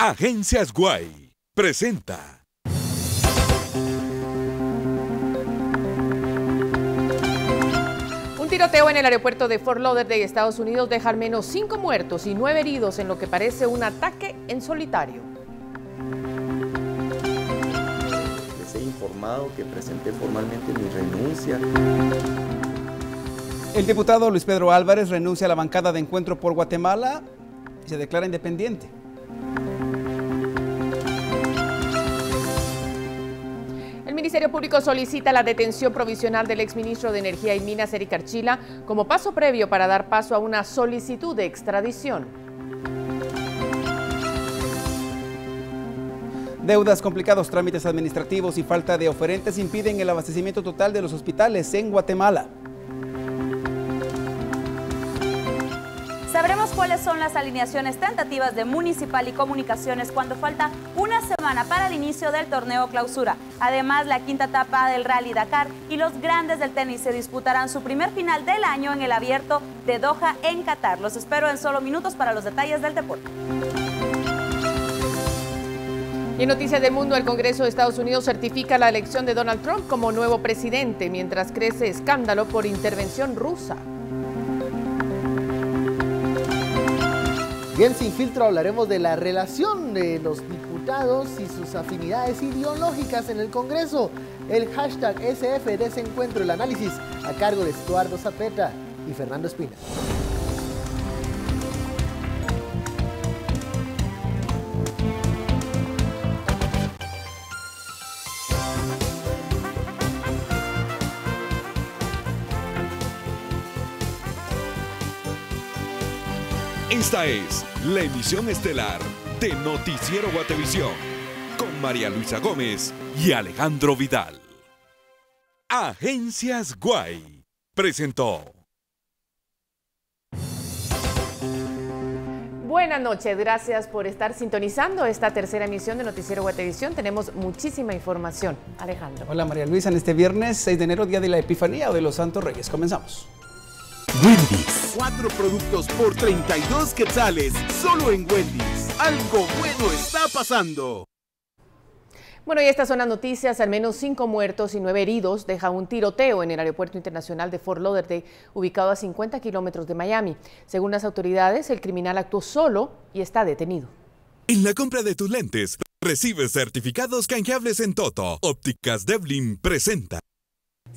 Agencias Guay presenta. Un tiroteo en el aeropuerto de Fort Lauderdale, Estados Unidos, deja al menos cinco muertos y nueve heridos en lo que parece un ataque en solitario. Les he informado que presenté formalmente mi renuncia. El diputado Luis Pedro Álvarez renuncia a la bancada de Encuentro por Guatemala y se declara independiente. Ministerio Público solicita la detención provisional del exministro de Energía y Minas, Eric Archila, como paso previo para dar paso a una solicitud de extradición. Deudas, complicados trámites administrativos y falta de oferentes impiden el abastecimiento total de los hospitales en Guatemala. Sabremos cuáles son las alineaciones tentativas de Municipal y Comunicaciones cuando falta una semana para el inicio del torneo clausura. Además, la quinta etapa del Rally Dakar y los grandes del tenis se disputarán su primer final del año en el abierto de Doha en Qatar. Los espero en solo minutos para los detalles del deporte. Y en Noticias del Mundo, el Congreso de Estados Unidos certifica la elección de Donald Trump como nuevo presidente, mientras crece escándalo por intervención rusa. Bien, sin filtro hablaremos de la relación de los diputados y sus afinidades ideológicas en el Congreso. El hashtag SF de ese encuentro, el análisis a cargo de Estuardo Zapeta y Fernando Espina. Esta es la emisión estelar de Noticiero Guatevisión con María Luisa Gómez y Alejandro Vidal. Agencias Guay presentó. Buenas noches, gracias por estar sintonizando esta tercera emisión de Noticiero Guatevisión. Tenemos muchísima información. Alejandro. Hola María Luisa, en este viernes 6 de enero, día de la Epifanía o de los Santos Reyes. Comenzamos. Wendy's. Cuatro productos por 32 quetzales, solo en Wendy's. Algo bueno está pasando. Bueno, y estas son las noticias. Al menos cinco muertos y nueve heridos deja un tiroteo en el Aeropuerto Internacional de Fort Lauderdale, ubicado a 50 kilómetros de Miami. Según las autoridades, el criminal actuó solo y está detenido. En la compra de tus lentes, recibes certificados canjeables en Toto. Ópticas Devlin presenta.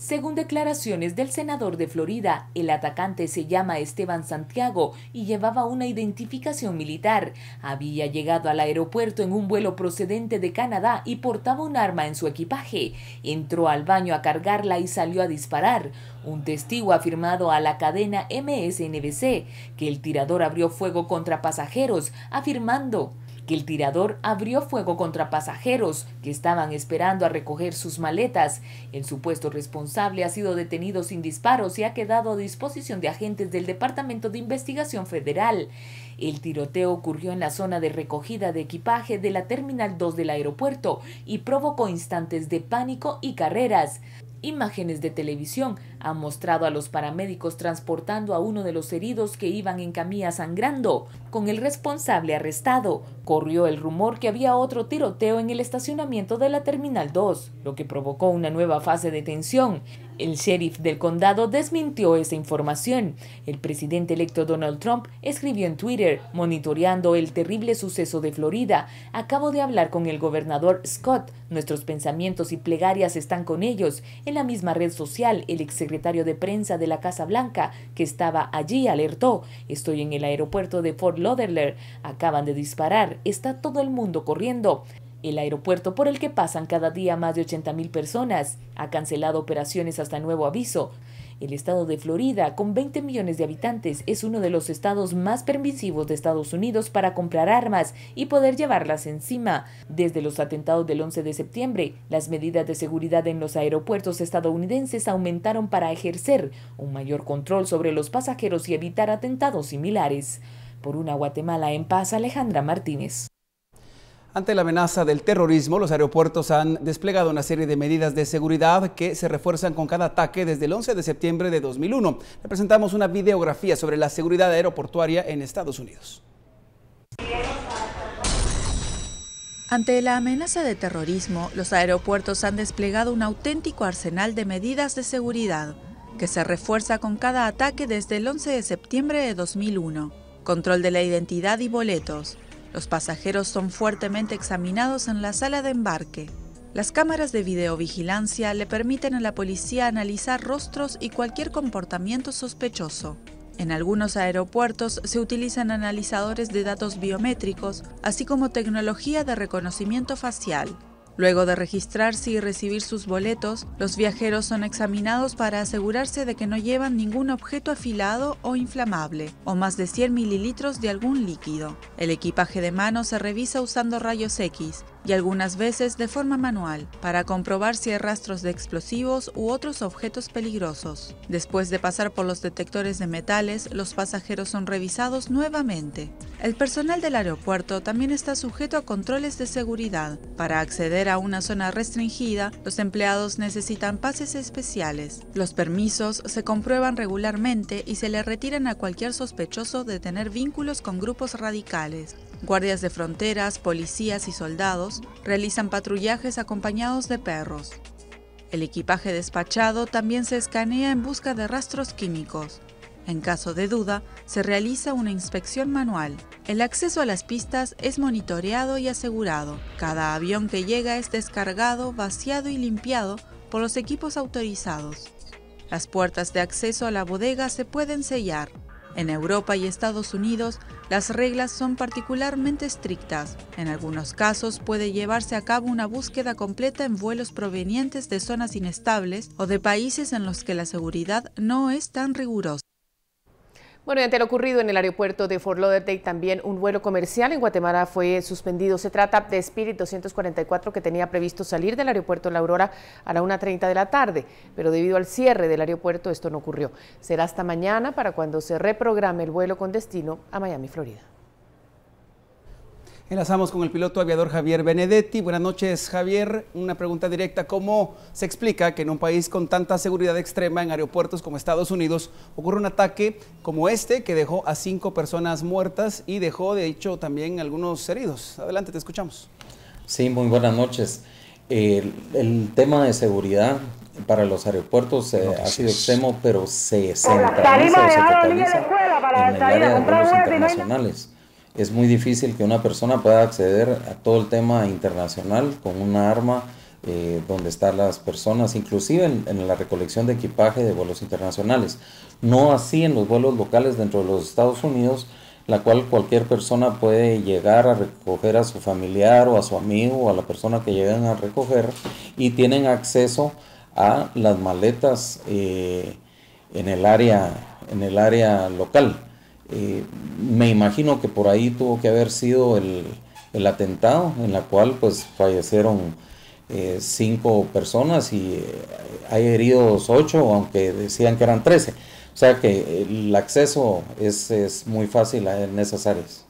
Según declaraciones del senador de Florida, el atacante se llama Esteban Santiago y llevaba una identificación militar. Había llegado al aeropuerto en un vuelo procedente de Canadá y portaba un arma en su equipaje. Entró al baño a cargarla y salió a disparar. Un testigo afirmado a la cadena MSNBC que el tirador abrió fuego contra pasajeros, afirmando que el tirador abrió fuego contra pasajeros que estaban esperando a recoger sus maletas. El supuesto responsable ha sido detenido sin disparos y ha quedado a disposición de agentes del Departamento de Investigación Federal. El tiroteo ocurrió en la zona de recogida de equipaje de la Terminal 2 del aeropuerto y provocó instantes de pánico y carreras. Imágenes de televisión han mostrado a los paramédicos transportando a uno de los heridos que iban en camilla sangrando, con el responsable arrestado. Corrió el rumor que había otro tiroteo en el estacionamiento de la Terminal 2, lo que provocó una nueva fase de tensión. El sheriff del condado desmintió esa información. El presidente electo Donald Trump escribió en Twitter, monitoreando el terrible suceso de Florida. Acabo de hablar con el gobernador Scott. Nuestros pensamientos y plegarias están con ellos. En la misma red social, el exsecretario de prensa de la Casa Blanca, que estaba allí, alertó. Estoy en el aeropuerto de Fort Lauderdale. Acaban de disparar. Está todo el mundo corriendo. El aeropuerto por el que pasan cada día más de 80 mil personas ha cancelado operaciones hasta nuevo aviso. El estado de Florida, con 20 millones de habitantes, es uno de los estados más permisivos de Estados Unidos para comprar armas y poder llevarlas encima. Desde los atentados del 11 de septiembre, las medidas de seguridad en los aeropuertos estadounidenses aumentaron para ejercer un mayor control sobre los pasajeros y evitar atentados similares. Por una Guatemala en paz, Alejandra Martínez. Ante la amenaza del terrorismo, los aeropuertos han desplegado una serie de medidas de seguridad que se refuerzan con cada ataque desde el 11 de septiembre de 2001. Le presentamos una videografía sobre la seguridad aeroportuaria en Estados Unidos. Ante la amenaza de terrorismo, los aeropuertos han desplegado un auténtico arsenal de medidas de seguridad, que se refuerza con cada ataque desde el 11 de septiembre de 2001. Control de la identidad y boletos. Los pasajeros son fuertemente examinados en la sala de embarque. Las cámaras de videovigilancia le permiten a la policía analizar rostros y cualquier comportamiento sospechoso. En algunos aeropuertos se utilizan analizadores de datos biométricos, así como tecnología de reconocimiento facial. Luego de registrarse y recibir sus boletos, los viajeros son examinados para asegurarse de que no llevan ningún objeto afilado o inflamable, o más de 100 mililitros de algún líquido. El equipaje de mano se revisa usando rayos X y algunas veces de forma manual, para comprobar si hay rastros de explosivos u otros objetos peligrosos. Después de pasar por los detectores de metales, los pasajeros son revisados nuevamente. El personal del aeropuerto también está sujeto a controles de seguridad. Para acceder a una zona restringida, los empleados necesitan pases especiales. Los permisos se comprueban regularmente y se le retiran a cualquier sospechoso de tener vínculos con grupos radicales. Guardias de fronteras, policías y soldados realizan patrullajes acompañados de perros. El equipaje despachado también se escanea en busca de rastros químicos. En caso de duda, se realiza una inspección manual. El acceso a las pistas es monitoreado y asegurado. Cada avión que llega es descargado, vaciado y limpiado por los equipos autorizados. Las puertas de acceso a la bodega se pueden sellar. En Europa y Estados Unidos, las reglas son particularmente estrictas. En algunos casos puede llevarse a cabo una búsqueda completa en vuelos provenientes de zonas inestables o de países en los que la seguridad no es tan rigurosa. Bueno, y ante lo ocurrido en el aeropuerto de Fort Lauderdale, también un vuelo comercial en Guatemala fue suspendido. Se trata de Spirit 244 que tenía previsto salir del aeropuerto La Aurora a la 1.30 de la tarde, pero debido al cierre del aeropuerto esto no ocurrió. Será hasta mañana para cuando se reprograme el vuelo con destino a Miami, Florida. Enlazamos con el piloto aviador Javier Benedetti. Buenas noches, Javier. Una pregunta directa. ¿Cómo se explica que en un país con tanta seguridad extrema en aeropuertos como Estados Unidos ocurre un ataque como este que dejó a cinco personas muertas y dejó, de hecho, también algunos heridos? Adelante, te escuchamos. Sí, muy buenas noches. El, tema de seguridad para los aeropuertos eh, ha sido extremo, pero se centraliza o se focaliza en el área de vuelos internacionales es muy difícil que una persona pueda acceder a todo el tema internacional con una arma eh, donde están las personas, inclusive en, la recolección de equipaje de vuelos internacionales. No así en los vuelos locales dentro de los Estados Unidos, la cual cualquier persona puede llegar a recoger a su familiar o a su amigo o a la persona que lleguen a recoger y tienen acceso a las maletas eh, en, el área, en el área local. Eh, me imagino que por ahí tuvo que haber sido el, atentado en la cual pues fallecieron eh, cinco personas y eh, hay heridos ocho, aunque decían que eran trece. O sea que el acceso es, es muy fácil en esas áreas.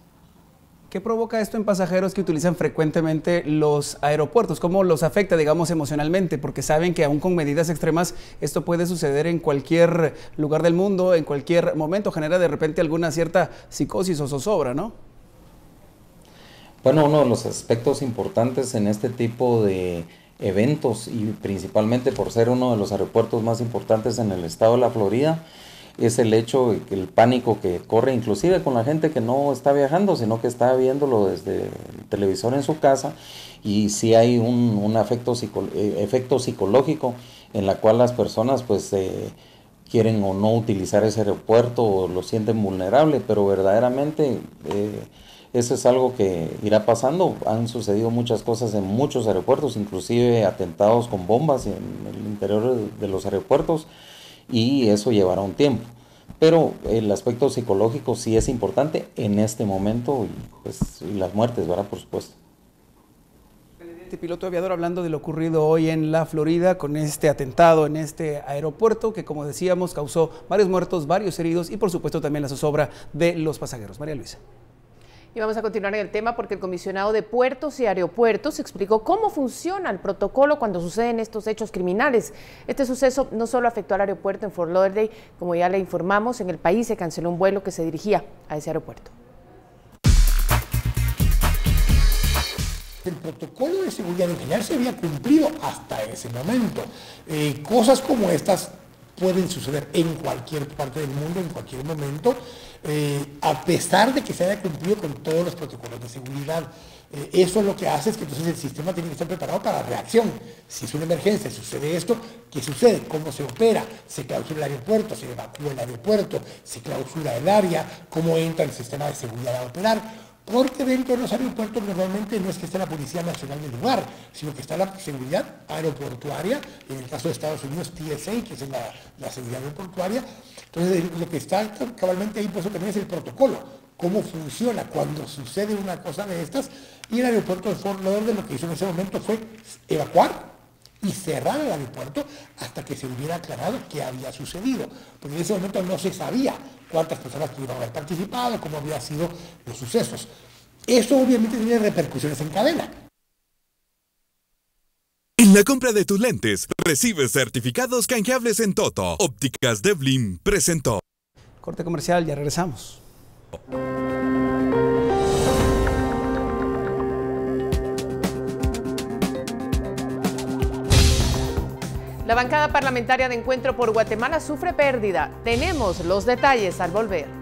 ¿Qué provoca esto en pasajeros que utilizan frecuentemente los aeropuertos? ¿Cómo los afecta, digamos, emocionalmente? Porque saben que aún con medidas extremas esto puede suceder en cualquier lugar del mundo, en cualquier momento, genera de repente alguna cierta psicosis o zozobra, ¿no? Bueno, uno de los aspectos importantes en este tipo de eventos y principalmente por ser uno de los aeropuertos más importantes en el estado de la Florida, es el hecho, el pánico que corre inclusive con la gente que no está viajando, sino que está viéndolo desde el televisor en su casa y si hay un, un efecto, eh, efecto psicológico en la cual las personas pues eh, quieren o no utilizar ese aeropuerto o lo sienten vulnerable, pero verdaderamente eh, eso es algo que irá pasando. Han sucedido muchas cosas en muchos aeropuertos, inclusive atentados con bombas en el interior de los aeropuertos y eso llevará un tiempo. Pero el aspecto psicológico sí es importante en este momento y, pues, las muertes, ¿verdad? Por supuesto. Piloto aviador hablando de lo ocurrido hoy en la Florida con este atentado en este aeropuerto que como decíamos causó varios muertos, varios heridos y por supuesto también la zozobra de los pasajeros. María Luisa. Y vamos a continuar en el tema porque el comisionado de puertos y aeropuertos explicó cómo funciona el protocolo cuando suceden estos hechos criminales. Este suceso no solo afectó al aeropuerto en Fort Lauderdale, como ya le informamos, en el país se canceló un vuelo que se dirigía a ese aeropuerto. El protocolo de seguridad general se había cumplido hasta ese momento. Eh, cosas como estas pueden suceder en cualquier parte del mundo, en cualquier momento, eh, a pesar de que se haya cumplido con todos los protocolos de seguridad. Eh, eso lo que hace es que entonces el sistema tiene que estar preparado para la reacción. Si es una emergencia, sucede esto, ¿qué sucede? ¿Cómo se opera? ¿Se clausura el aeropuerto? ¿Se evacúa el aeropuerto? ¿Se clausura el área? ¿Cómo entra el sistema de seguridad a operar? Porque dentro de los aeropuertos normalmente no es que esté la Policía Nacional del lugar, sino que está la seguridad aeroportuaria, en el caso de Estados Unidos TSA, que es la, seguridad aeroportuaria. Entonces lo que está cabalmente ahí pues también es el protocolo, cómo funciona cuando sucede una cosa de estas. Y el aeropuerto de Fort Lauderdale lo que hizo en ese momento fue evacuar y cerrar el aeropuerto hasta que se hubiera aclarado qué había sucedido, porque en ese momento no se sabía cuántas personas pudieron haber participado, cómo habían sido los sucesos. Eso obviamente tiene repercusiones en cadena. En la compra de tus lentes, recibes certificados canjeables en Toto. Ópticas Devlin presentó. Corte comercial, ya regresamos. La bancada parlamentaria de Encuentro por Guatemala sufre pérdida. Tenemos los detalles al volver.